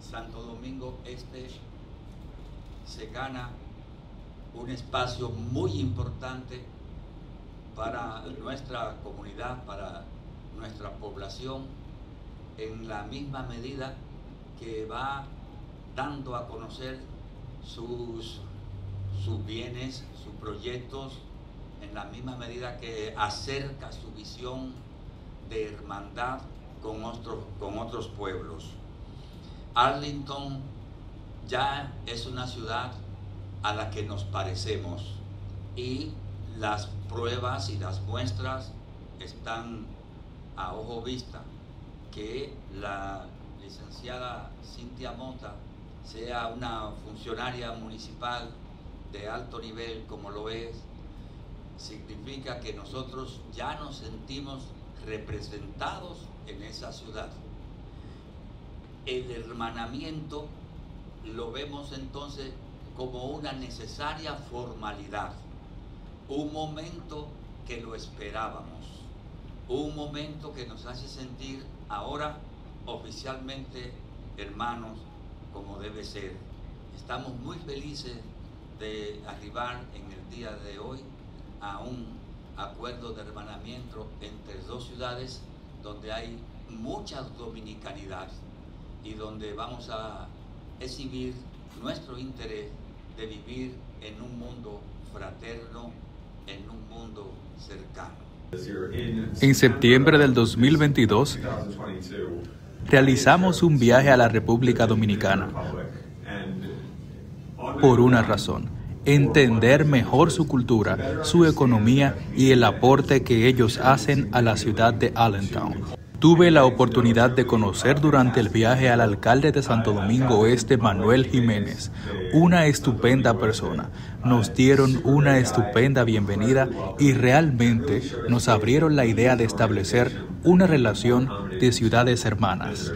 Santo Domingo Este se gana un espacio muy importante para nuestra comunidad, para nuestra población, en la misma medida que va dando a conocer sus, sus bienes, sus proyectos, en la misma medida que acerca su visión de hermandad con otros, con otros pueblos. Arlington ya es una ciudad a la que nos parecemos y las pruebas y las muestras están a ojo vista que la licenciada Cintia Mota sea una funcionaria municipal de alto nivel como lo es, significa que nosotros ya nos sentimos representados en esa ciudad. El hermanamiento lo vemos entonces como una necesaria formalidad, un momento que lo esperábamos, un momento que nos hace sentir ahora oficialmente hermanos como debe ser. Estamos muy felices de arribar en el día de hoy a un acuerdo de hermanamiento entre dos ciudades donde hay mucha dominicanidad y donde vamos a exhibir nuestro interés de vivir en un mundo fraterno, en un mundo cercano. En septiembre del 2022, realizamos un viaje a la República Dominicana por una razón, entender mejor su cultura, su economía y el aporte que ellos hacen a la ciudad de Allentown. Tuve la oportunidad de conocer durante el viaje al alcalde de Santo Domingo Este, Manuel Jiménez, una estupenda persona. Nos dieron una estupenda bienvenida y realmente nos abrieron la idea de establecer una relación de ciudades hermanas.